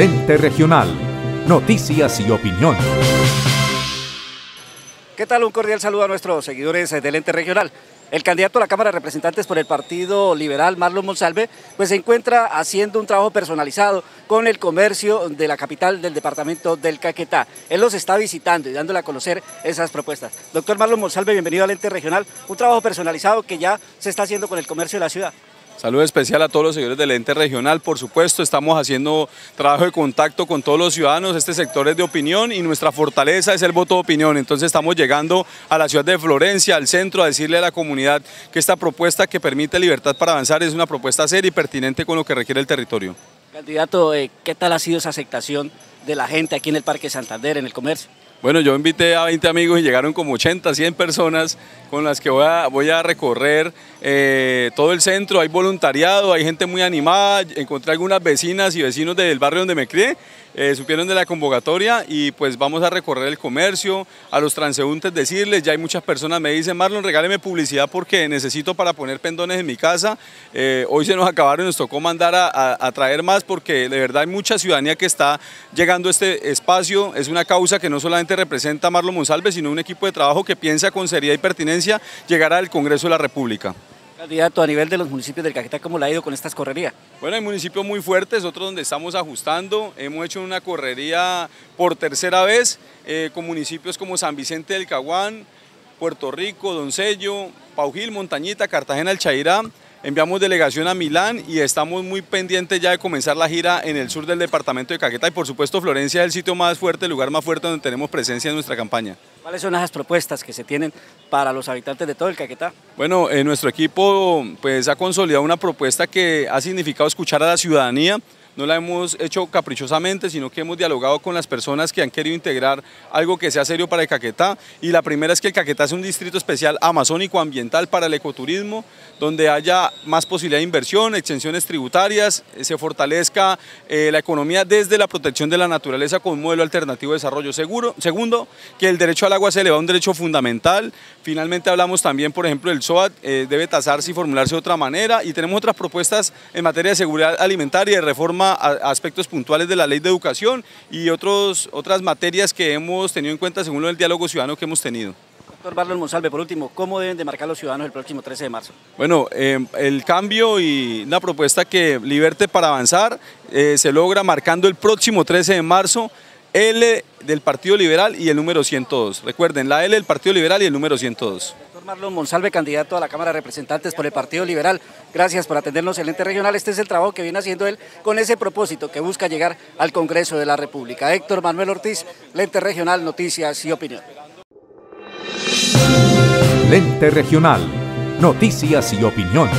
Lente Regional. Noticias y opinión. ¿Qué tal? Un cordial saludo a nuestros seguidores del ente regional. El candidato a la Cámara de Representantes por el Partido Liberal, Marlon Monsalve, pues se encuentra haciendo un trabajo personalizado con el comercio de la capital del departamento del Caquetá. Él los está visitando y dándole a conocer esas propuestas. Doctor Marlon Monsalve, bienvenido al ente regional. Un trabajo personalizado que ya se está haciendo con el comercio de la ciudad. Saludo especial a todos los seguidores del ente regional, por supuesto, estamos haciendo trabajo de contacto con todos los ciudadanos, este sector es de opinión y nuestra fortaleza es el voto de opinión, entonces estamos llegando a la ciudad de Florencia, al centro, a decirle a la comunidad que esta propuesta que permite libertad para avanzar es una propuesta seria y pertinente con lo que requiere el territorio. Candidato, eh, ¿qué tal ha sido esa aceptación de la gente aquí en el Parque Santander, en el comercio? Bueno, yo invité a 20 amigos y llegaron como 80, 100 personas con las que voy a, a recorrer eh, todo el centro. Hay voluntariado, hay gente muy animada. Encontré algunas vecinas y vecinos del barrio donde me crié eh, supieron de la convocatoria y pues vamos a recorrer el comercio, a los transeúntes decirles, ya hay muchas personas me dicen, Marlon, regáleme publicidad porque necesito para poner pendones en mi casa, eh, hoy se nos acabaron y nos tocó mandar a, traer más porque de verdad hay mucha ciudadanía que está llegando a este espacio, es una causa que no solamente representa a Marlon Monsalve, sino un equipo de trabajo que piensa con seriedad y pertinencia llegar al Congreso de la República. Candidato, a nivel de los municipios del Caquetá, ¿cómo le ha ido con estas correrías? Bueno, hay municipios muy fuertes, otros donde estamos ajustando. Hemos hecho una correría por tercera vez eh, con municipios como San Vicente del Caguán, Puerto Rico, Doncello, Paujil, Montañita, Cartagena, El Chairá. Enviamos delegación a Milán y estamos muy pendientes ya de comenzar la gira en el sur del departamento de Caquetá y por supuesto Florencia es el sitio más fuerte, el lugar más fuerte donde tenemos presencia en nuestra campaña. ¿Cuáles son las propuestas que se tienen para los habitantes de todo el Caquetá? Bueno, eh, nuestro equipo pues, ha consolidado una propuesta que ha significado escuchar a la ciudadanía, no la hemos hecho caprichosamente, sino que hemos dialogado con las personas que han querido integrar algo que sea serio para el Caquetá. Y la primera es que el Caquetá es un distrito especial amazónico ambiental para el ecoturismo, donde haya más posibilidad de inversión, extensiones tributarias, eh, se fortalezca eh, la economía desde la protección de la naturaleza con un modelo alternativo de desarrollo seguro. Segundo, que el derecho al agua se eleva a un derecho fundamental. Finalmente hablamos también, por ejemplo, el SOAT eh, debe tasarse y formularse de otra manera. Y tenemos otras propuestas en materia de seguridad alimentaria y de reforma aspectos puntuales de la ley de educación y otros, otras materias que hemos tenido en cuenta según el diálogo ciudadano que hemos tenido. Doctor Barlos Monsalve, por último, ¿cómo deben de marcar los ciudadanos el próximo 13 de marzo? Bueno, em, el cambio y una propuesta que Liberte para Avanzar eh, se logra marcando el próximo 13 de marzo L del Partido Liberal y el número 102. Recuerden, la L del Partido Liberal y el número 102. Marlon Monsalve, candidato a la Cámara de Representantes por el Partido Liberal. Gracias por atendernos el ente regional. Este es el trabajo que viene haciendo él con ese propósito que busca llegar al Congreso de la República. Héctor Manuel Ortiz, Lente Regional, Noticias y Opinión. Lente Regional, Noticias y Opinión.